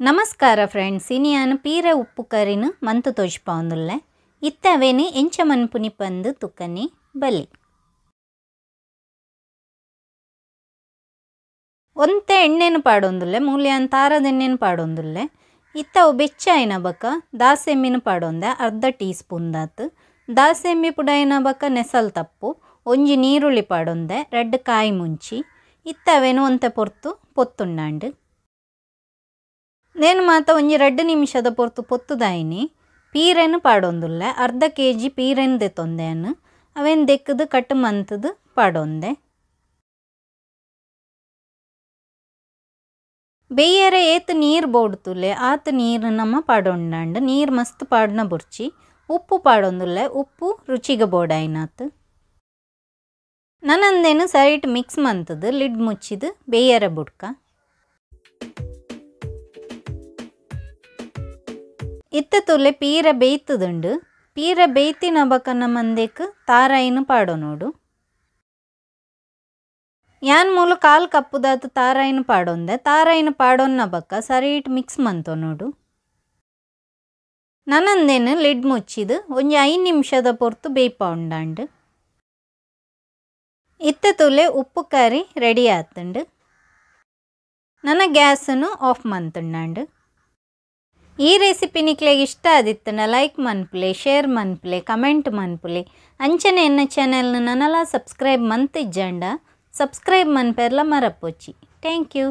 ನಮಸ್ಕಾರ ಫ್ರೆಂಡ್ಸ್ ಇನಿಯಾನು ಪೀರ ಉಪ್ಪು ಕರಿನ ಮಂತು ತೋಜ್ಪಾವುದುಲ್ಲೆ ಇತ್ತವೇನೆ ಎಂಚ ಮನ್ಪುನಿ ಪಂದು ತುಕ್ಕನಿ ಬಲಿ. ಒಂತೆ ಎಣ್ಣೆನು ಪಾಡೊಂದುಲ್ಲೆ, ಮೂಲ್ಯಾನ್ ತಾರದ ಎಣ್ಣೆನು ಪಾಡೊಂದುಲ್ಲೆ. ಇತ್ತ ಅವು ಬೆಚ್ಚ ಆಯ್ನ ಬಕ ದಾಸೆಮ್ಮಿನ ಪಾಡೊಂದೆ, ಅರ್ಧ ಟೀ ಸ್ಪೂನ್ ದಾತು ದಾಸೆಮ್ಮಿ ಪುಡಾಯಿನ ಬಕ ನೆಸಲ್ ತಪ್ಪು, ಒಂಜಿ ನೀರುಳ್ಳಿ ಪಾಡೊಂದೆ, ರೆಡ್ ಕಾಯಿ ಮುಂಚಿ. ಇತ್ತವೇನು ಒಂತೆ ಪೊರ್ತು, ಪೊತ್ತುಂಡಾಂಡು. నేను ಮಾತ ಒಂಜಿ ರಡ್ಡ್ ನಿಮಿಷದ ಪೊರ್ತು ಪೊತ್ತುದಾಯಿನಿ ಪೀರೆನ್ ಪಾಡೊಂದುಲ್ಲೆ. ಅರ್ಧ ಕೆ ಜಿ ಪೀರೆನ್ ದೆತ್ತೊಂದೆನ್ ಅವೆನ್ ದೆಕ್ಕದು, ಕಟ್ ಮಂತದು ಪಾಡೊಂದೆ. ಬೇಯರೆ ಏತ್ ನೀರು ಬೋಡ್ತುಲೆ ಆತ ನೀರು ನಮ್ಮ ಪಾಡೊಂಡಾಂಡ್. ನೀರು ಮಸ್ತ್ ಪಾಡ್ನ ಬುರ್ಚಿ. ಉಪ್ಪು ಪಾಡೊಂದುಲ್ಲೆ, ಉಪ್ಪು ರುಚಿಗೆ ಬೋಡಾಯಿನಾತ್. ನನ್ನಂದೇನು ಸರಿಟ್ ಮಿಕ್ಸ್ ಮಂತದು, ಲಿಡ್ ಮುಚ್ಚಿದು, ಬೇಯರೆ ಬುಡ್ಕ. ಇತ್ತ ತುಲೆ ಪೀರ ಬೇಯ್ತದುಂಡು ಪೀರ ಬೇಯ್ತಿನ ಬಕನ മന്തേക്ക് ತಾರಾಯಿನ ಪಾಡೋ ನೋಡು ಯಾನ್ ಮೂಲು ಕಾಲ್ ಕಪ್ಪುದಾತು ತಾರಾಯಿನ ಪಾಡೊಂದೆ ತಾರಾಯಿನ ಪಾಡೊನ್ನ ಬಕ್ಕ ಸರೀಟ್ ಮಿಕ್ಸ್ ಮಂತೋ ನೋಡು ನನ್ನಂದೇನು ಲಿಡ್ ಮುಚ್ಚಿದು ಒಂಜಿ ಐದು ನಿಮಿಷದ ಪೊರ್ತು ಬೇಯ್ಪ ಉಂಡಾಂಡು ಇತ್ತ ತುಲೆ ಉಪ್ಪು ಕರಿ ರೆಡಿ ಆತುಂಡು ನನ್ನ ಗ್ಯಾಸನ್ನು ಆಫ್ ಮಂತುಂಡಾಂಡು ಈ ರೆಸಿಪಿ ನಿಕ್ಲೆಗೆ ಇಷ್ಟ ಆದಿತ್ತನ ಲೈಕ್ ಮನ್ಪುಲೆ ಶೇರ್ ಮನ್ಪುಲೆ ಕಮೆಂಟ್ ಮನ್ಪುಲೆ. ಅಂಚನೆ ಎನ್ನ ಚಾನೆಲ್ನ ನನಲ ಸಬ್ಸ್ಕ್ರೈಬ್ ಮಂತಿಜ್ಜಂಡ ಸಬ್ಸ್ಕ್ರೈಬ್ ಮನ್ಪೆರ್ಲ ಮರಪೋಚಿ ಥ್ಯಾಂಕ್ ಯು